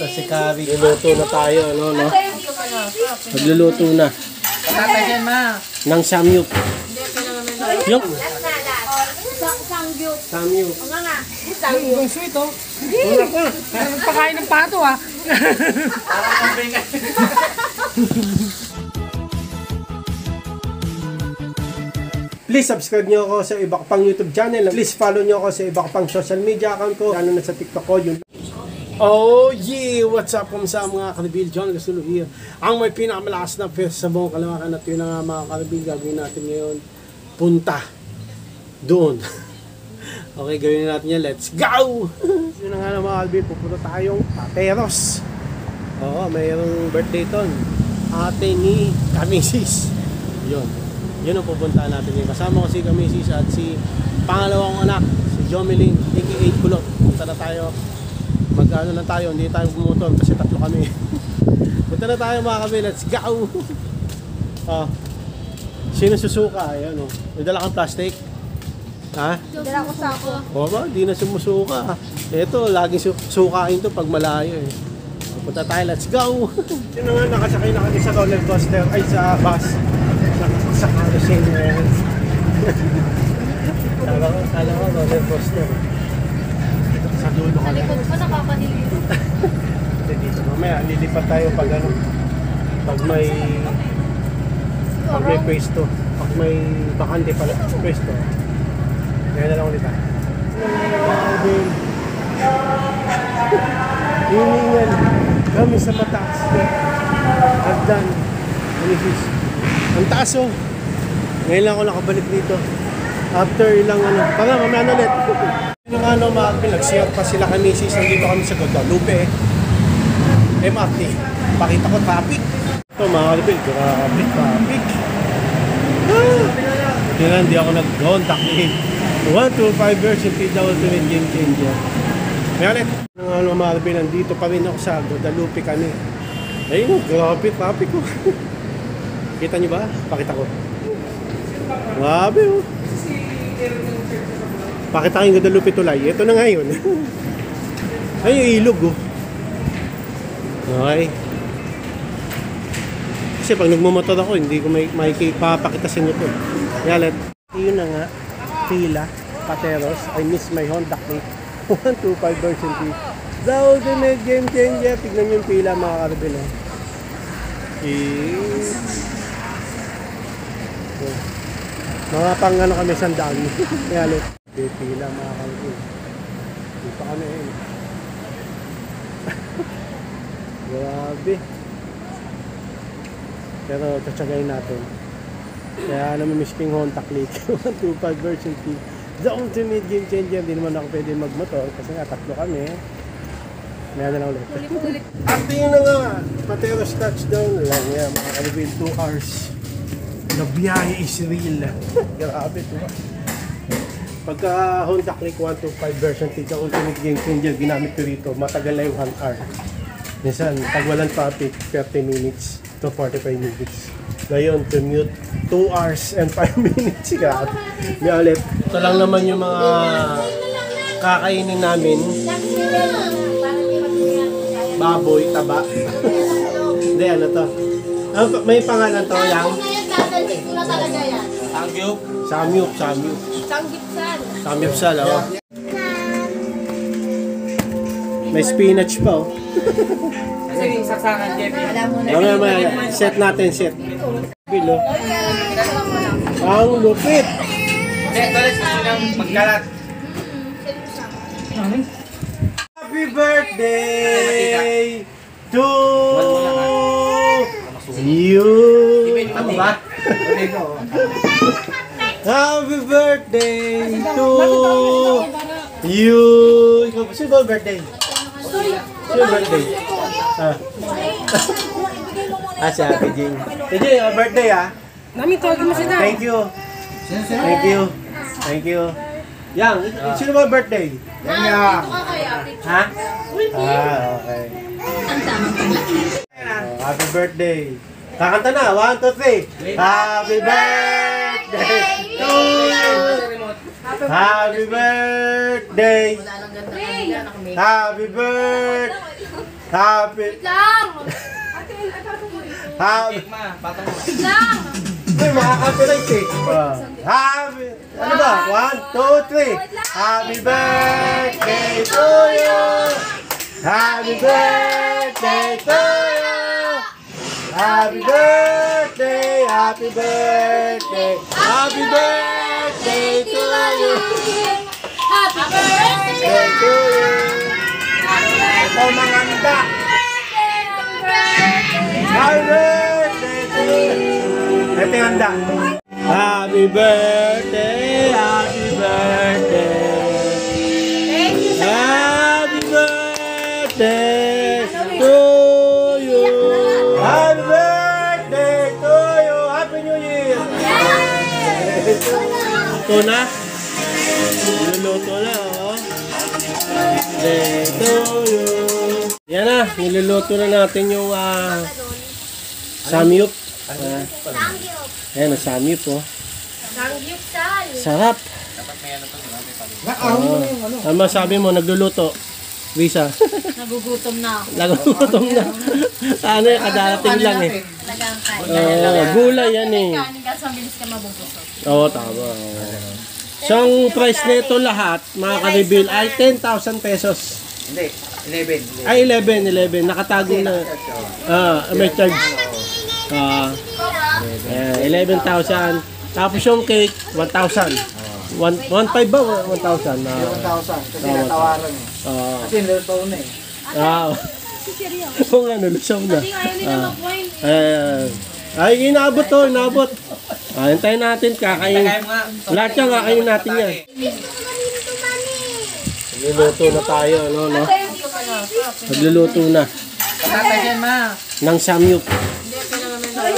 Ito si Kari. Luluto na tayo, ano, no? Magluluto na. Tatay yan, ma. Ng samyup. Yup. Sangyup. Samyup. Nga nga. Ang sweet, oh. Parang nagpakain ng pato, ah. Please subscribe nyo ako sa iba pang YouTube channel. Please follow nyo ako sa iba pang social media account ko. Lalo na sa TikTok ko. Yun. Oh yeah! What's up kumusta mga kanabil? John Gasulo here. Ang may pinakamalakas na fest sa buong kalawakan at yun na nga mga kanabil gagawin natin ngayon. Punta. Doon. okay, gawin natin yan. Let's go! yun na nga na mga kanabil. Pupunta tayong Pateros. Oo, mayroong birthday ton. Ate ni Kamisis. Yun. Yun ang pupuntahan natin. Kasama ko si Kamisis at si pangalawang anak, si Jomeling, aka Kulot. Punta na tayo. Mag-ano lang tayo, hindi tayo bumuton kasi tatlo kami. Punta na tayo mga kami, let's go! ah, sino susuka? Ayan o. May dala kang plastic? Ha? Dala ko sa ako. O ba, di na sumusuka. Ito, laging su- sukain to pag malayo eh. Punta tayo, let's go! Sino nga nakasakay na kami sa roller coaster, ay sa bus. Sa, sa carousel na yan. Kala ko roller coaster. Sa. Likod ko nakakalilig. Kasi dito mamaya, lilipat tayo pag ano, pag may, pag may pwesto. Pag may bakante pala, pwesto. Kaya na lang ulit ah. Hiningan kami sa mataas na hagdan. Manisis. Ang taas oh. Ngayon lang ako nakabalik dito. After ilang ano, panga mamaya na ulit. Nung ano mga pinag-share pa sila kami sis, nandito kami sa Guadalupe. MRT. Pakita ko traffic. Ito mga kalipil, traffic, traffic. Ah! Kaya hindi ako nag-contact ni 125 version P ultimate game changer. May ulit. Nung ano mga kalipil, nandito pa rin ako sa Guadalupe kami. Ayun, oh, grabe traffic ko. Kita niyo ba? Pakita ko. Grabe oh. Pakita kayong Guadalupe Tulay. Ito na ngayon. Ay, yung ilog oh. Okay. Kasi pag nagmumotor ako, hindi ko may, may papakita sa inyo to. Kaya let, yun na nga, pila, Pateros, I miss my Honda Click, 125 version P. The ultimate game changer. Tignan yung pila mga karabel. Oh. Eh. Oh. Mga pang ano kami sandaan. Kaya let, pila mga karabel. Dito kami eh. Grabe. Pero tsatsagayin natin. Kaya namimiss ko yung Honda Click 125 version P. The ultimate game changer. Hindi naman ako pwede magmotor kasi nga tatlo kami. May na lang ulit. At yun na nga, Pateros touchdown lang yan. Mga kalibin, 2 hours. The biyahe is real. Grabe ito. Pagka Honda Click 125 version P, the ultimate game changer, ginamit ko rito. Matagal na yung 1 hour. Minsan, pag walang traffic, 30 minutes to 45 minutes. Ngayon, commute 2 hours and 5 minutes. Siya. May ulit. Ito lang naman yung mga kakainin namin. Baboy, taba. Hindi, ano to? Ano, to? may pangalan to, yang? Dadalhin ko na talaga yan. Samyup. Samyup, samyup. Sanggipsan. Samyup sal, oh. May spinach pa, oh. Kasi yung saksakan, Jeffy. Mamaya, mamaya, set natin, set. Bilo. Ang lupit. Hindi, tuloy sa silang magkalat. Happy birthday to you. Happy birthday to you. Ikaw, sino ba birthday? Sino birthday? Ah. ah, si Ate Jing. Ate Jing, ang birthday ah. Nami, tawagin mo sila. Thank you. Thank you. Thank you. Yang, sino ba birthday? Yang yang. Ito ka kaya. Ha? Ah, okay. Happy birthday. Kakanta na. One, two, three. Happy birthday to you. Happy birthday! Happy birthday! Happy... Happy... Lang! Uy, makaka-copyright eh. Ah. Happy... Ano ba? One, two, three. Happy birthday to you! Happy birthday to you! Happy birthday! Happy birthday! Happy birthday to you! Happy birthday! Birthday to you! Ito mga handa. Happy birthday to you! Ito yung handa. Happy birthday! Happy birthday! Happy birthday Ito na. Niluluto na, oh. Birthday to you. Yan na, niluluto na natin yung ah, samyup. Ah, ayan, samyup, oh. Sangyupsal! Sarap. Nakahon mo na yung ano. Ano masabi mo, nagluluto? Visa. Nagugutom na ako. Nagugutom na. Ano yung kadarating lang eh. Talagang kain. Oo, gulay yan eh. Kanin ka, sa bilis ka mabubusog. Oo, tama. So, ang price nito lahat, mga ka-reveal, ay 10,000 pesos. Hindi, 11. Ay, 11, 11. Nakatago na. Ah, may charge. Ah, eh, 11,000. Tapos yung cake, 1,000. 1, 1,500 ba? 1,000. Ah, 1,000. Kasi natawaran eh. ah, Kasi niluto na eh. ah. Oo nga, nalusaw na. Hindi ayaw nila mag-wine. Ayan. Ay, inaabot to, inaabot. Ah, hintayin natin, kakain. Lahat yan, kakain natin yan. Nagluluto na tayo, ano, no? Nagluluto na. Patay yan ma. Ng samyup.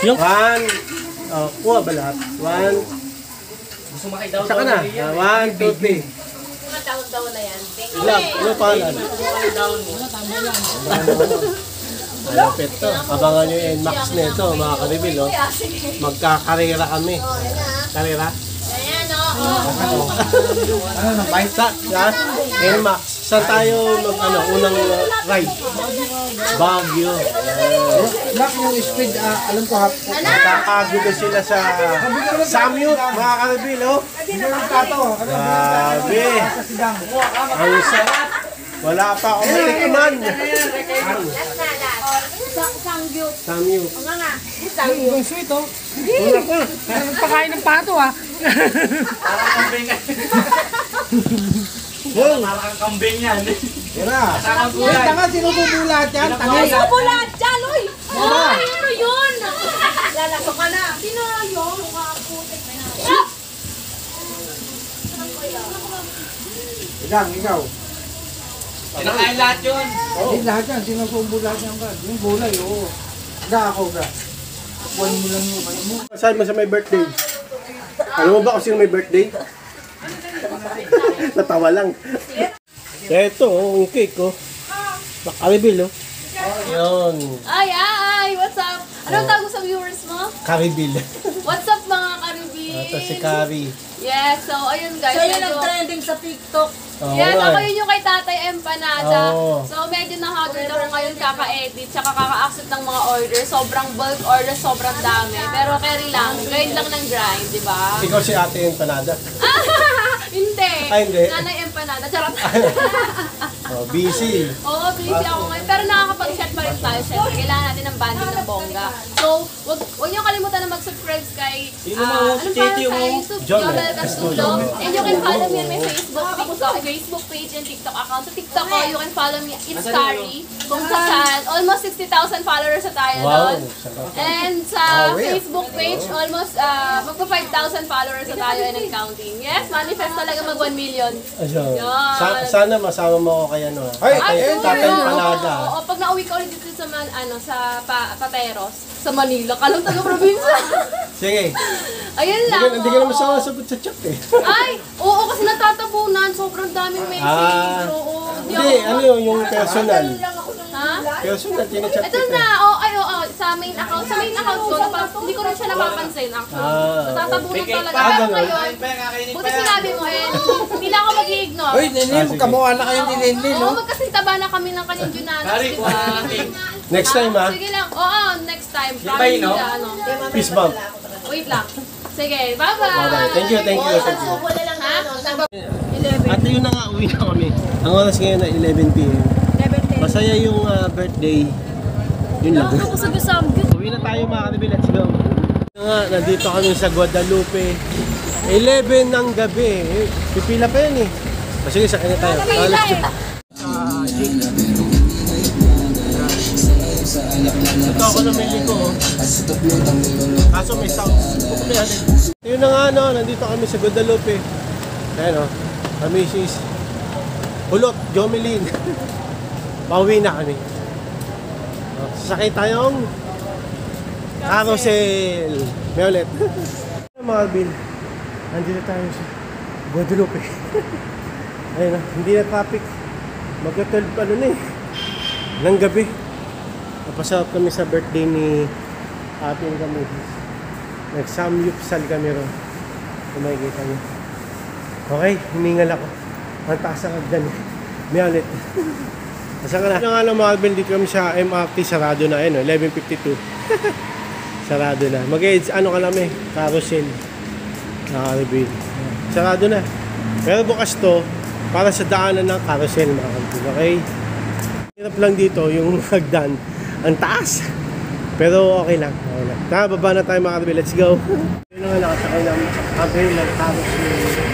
Yung one, oh, kuha ba lahat? One, Gusto makidaw saka na. Ah, one, two, three. Mga taon-taon na yan. Thank you. Love, ano pangalan? Malapit to. Abangan nyo yung NMAX nito, mga ka-reveal, oh. Magkakarera kami. Karera? Ayan, oo. Ano na, bite? Sa, sa NMAX. Saan tayo mag, ano, unang uh, ride? Baguio. Lock yung speed, ah, alam ko hap. Nakakagulo sila sa Samyup, mga ka-reveal, oh. Hindi lang tato. Ano Grabe. Ang sarap. Wala pa akong matikman. Sangyup. Samyup. Nga nga. Yung sweet oh. Una ko. Nagpakain ng pato ah. Yung, Tira. Yan, tanga, sinububulat yan. Tanga. Sino po lahat dyan, uy? Ay, ano yun? Lalasok ka na. Sino yun? Mga putik na yan. Sidang, ikaw. Kinakain lahat yun. Hindi lahat yan, sinububulat yan ba? Yung bulay, oo. Ga ako ga. Buwan mo lang yung kayo mo. Saan mo sa may birthday? Alam mo ba kung sino may birthday? Natawa lang. Ito, oh, yung cake, oh. Karibil, oh. Yun. Ay, ay, what's up? Anong tawag sa viewers mo? Karibil. What's up mga karibin? Ito si Kari. Yes, so ayun guys. So, yun medyo- nag-trending sa TikTok. Oo Yes, ako eh. yun yung kay Tatay Empanada. Oo. So, medyo na-haggard ako ngayon kaka-edit, tsaka kaka-accept ng mga order. Sobrang bulk order, sobrang dami. Pero carry lang, grind lang ng grind, di ba? Ikaw si ate yung panada. hindi. Ah, hindi. Nanay Empanada. Charot. Oh, busy. Oo, busy ako ngayon. Pero nakakapag-chat pa rin tayo. Siyempre, kailangan natin ng banding ng bongga. So, wag, wag niyo kalimutan na mag-subscribe kay... Sino ah, mo? anong Si pangalan Titi sa mo? Eh. Castulo. And you can follow me on my Facebook, TikTok, Facebook page, and TikTok account. Sa TikTok ko, you can follow me. It's Kari. Kung saan, almost 60,000 followers na tayo doon. And sa Facebook page, almost uh, magpa 5,000 followers na tayo and counting. Yes, manifest talaga mag 1 million. Sa- sana masama mo ako kay ano. ah. Ay, Tatay, Ay, tatay oo, panada. Oo, oo, pag nauwi ka ulit dito sa man, ano, sa pa, Pateros, sa Manila, kalong taga probinsya. Sige. Ayun lang. hindi ka naman oo. sasagot sa chat eh. Ay, oo, kasi natatabunan. Sobrang daming message. Ah. oo. Di Hindi, ako- ano yun, yung personal. Ha? Personal, tinachat Ito na, oh, ay, oo, oh, sa main account, sa main account ko, napa, hindi ko rin siya napapansin actually. Ah, Natatabunan talaga. Ah, Pero ganun. ngayon, buti sinabi mo eh, ako mag-ignore. Uy, Nene, kamukha na kayo ni Nene, no? Oo, magkasintaba na kami ng kanyang Junanas, di ba? na lang. Next time ah. Sige lang. Oo, next time. Yung Promise no? ka, ano. Peace bump. Wait lang. Sige, bye-bye. Bye-bye. Thank you, thank you. Thank you. Ha? At yun na nga, uwi na kami. Ang oras ngayon ay 11 p.m. Masaya yung ah, birthday. Yun lang. Uwi na tayo mga kanibil. Let's go. Nga, nandito kami sa Guadalupe. 11 ng gabi. Eh, pipila pa yan eh. O sige, sakay na tayo. Ah, let's go. Ito ako namili ko. oh. Kaso may sound. Eh. Yun na nga no, nandito kami sa Guadalupe. Ayan o, kami sis. Hulot, Jomelin. Pauwi na kami. O, Sasakay tayong carousel. May ulit. Mga Alvin, nandito tayo sa Guadalupe. Ayun na, hindi na traffic. Magka-12 pa nun eh. Nang gabi. Napasarap kami sa birthday ni ating kami. Nagsamyupsal kami ron. Kung makikita niyo. Okay, humingal ako. Ang taas ang agdan eh. May ulit. Asa ka na? Ano mga Alvin, dito kami sa MRT, sarado na. Ayun, oh, 11.52. sarado na. mag ano ka namin, carousel. Nakareveal. Sarado na. Pero bukas to, para sa daanan ng carousel mga Alvin. Okay? Hirap lang dito yung hagdan. Ang taas. Pero okay lang. Okay lang. Tara, baba na tayo mga Alvin. Let's go. Yun na nga nakasakay ng kami ng carousel.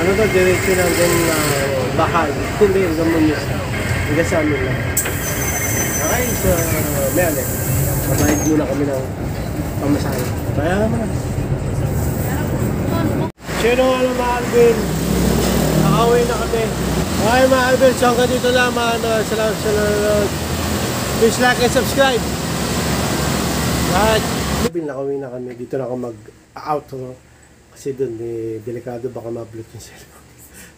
Ano to, diretso ng din uh, bahay. Hindi, hanggang munis. Hanggang sa amin lang. Okay, so, may alin. Mabayad muna kami ng pamasahe. Kaya naman. Sino nga ng mga Alvin? Nakauwi na kami. Okay mga Alvin, so hanggang dito lang mga ano, salamat sa nanonood. Please like and subscribe. Alvin, nakauwi na kami. Dito na ako mag-outro. Kasi doon, eh, delikado baka ma-upload yung cellphone.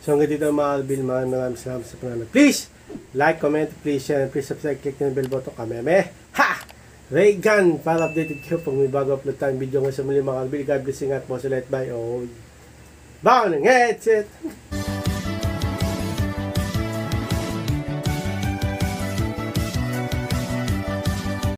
So hanggang dito mga Alvin, maraming maraming salamat sa panonood. Please, like, comment, please share, and please subscribe, click the bell button. Kami, ha! Reagan, para updated kayo pag may bago upload tayong video ngayon sa muli mga Alvin. God bless you at most ulit. Bye. Oh. Bound headset.